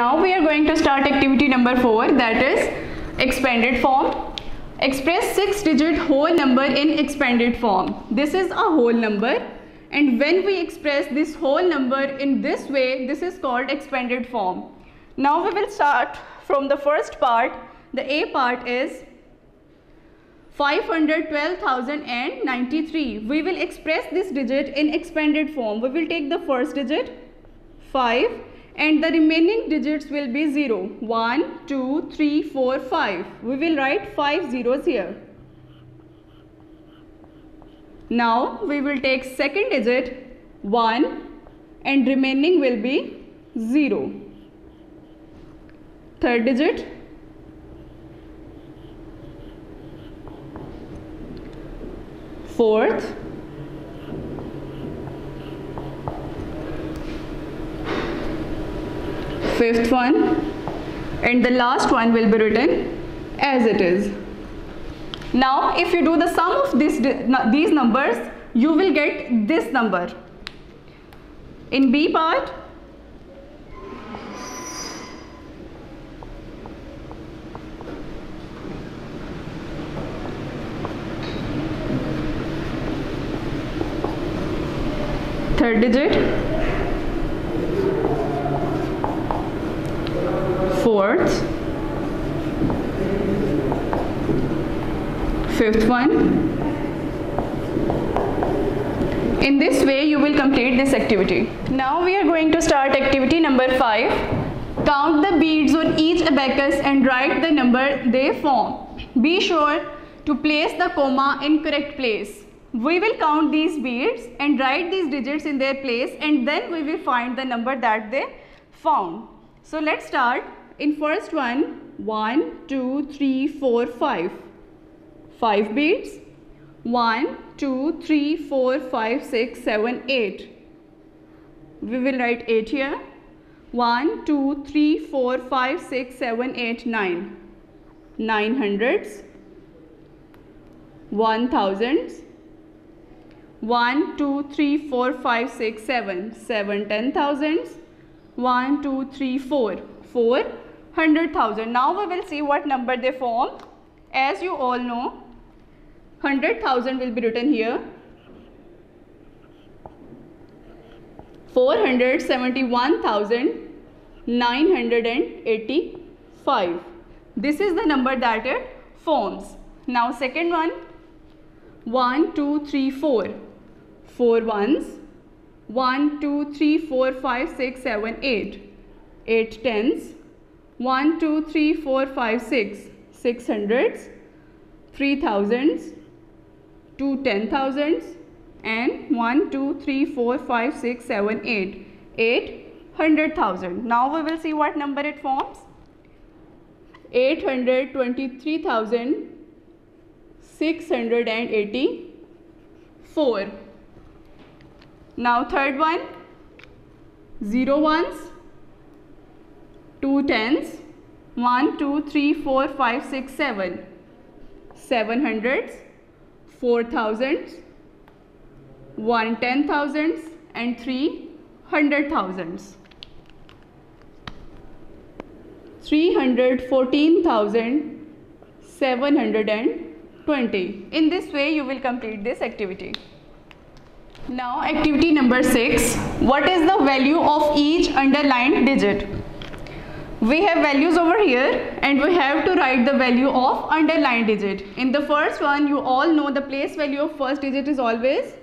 Now we are going to start activity number 4 that is expanded form. Express 6 digit whole number in expanded form. This is a whole number and when we express this whole number in this way this is called expanded form. Now we will start from the first part. The A part is 512,093. We will express this digit in expanded form. We will take the first digit 5 and the remaining digits will be 0 1 2 3 4 5 we will write 5 zeros here. Now we will take second digit 1 and remaining will be 0 third digit. Fourth fifth one and the last one will be written as it is. Now if you do the sum of this, these numbers you will get this number. In B part third digit fourth, fifth one. In this way you will complete this activity. Now we are going to start activity number 5. Count the beads on each abacus and write the number they form. Be sure to place the comma in correct place. We will count these beads and write these digits in their place and then we will find the number that they found. So let's start. In first one, 1, 2, 3, 4, 5. 5 beads. 1, 2, 3, 4, 5, 6, 7, 8. We will write 8 here. 1, 2, 3, 4, 5, 6, 7, 8, 9. 9 hundreds. 1 thousands. 1, 2, 3, 4, 5, 6, 7. 7 ten thousands. 1, 2, 3, 4. 4 100,000. Now we will see what number they form. As you all know, 100,000 will be written here. 471,985. This is the number that it forms. Now second one, 1, 2, 3, 4. 4 ones. 1, 2, 3, 4, 5, 6, 7, 8. 8 tens. 1, 2, 3, 4, 5, 6, 6 hundreds, 3 thousands, 2 ten thousands. And 1, 2, 3, 4, 5, 6, 7, 8, 8 hundred thousand. Now we will see what number it forms. 823,684. Now third one, 0 ones, two tens, one, two, three, four, five, six, seven, seven hundreds, four thousands, one ten thousands, and three hundred thousands. 314,720. In this way you will complete this activity. Now activity number 6. What is the value of each underlined digit? We have values over here and we have to write the value of underlined digit. In the first one you all know the place value of first digit is always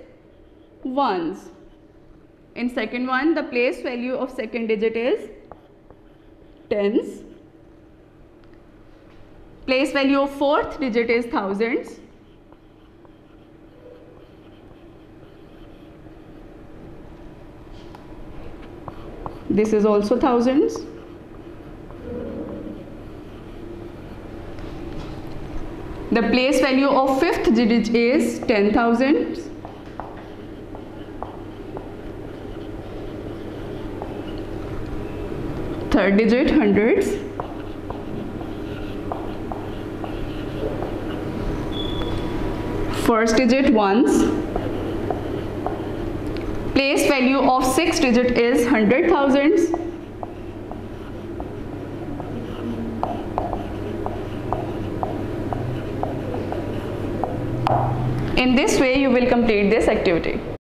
ones. In second one the place value of second digit is tens. Place value of fourth digit is thousands. This is also thousands. The place value of fifth digit is 10,000. Third digit hundreds. First digit ones. Place value of sixth digit is hundred thousands. In this way you will complete this activity.